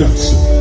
Yes.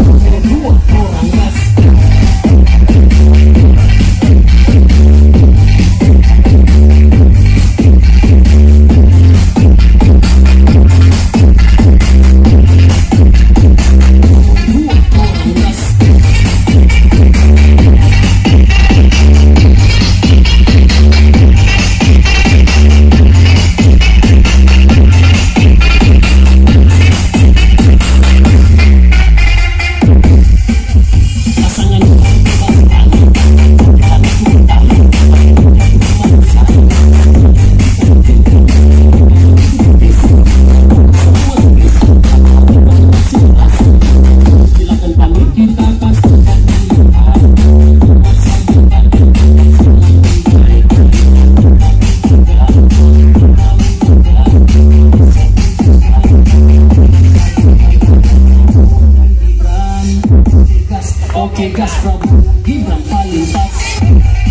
Dua orang less. Okay, gas problem. Give them all your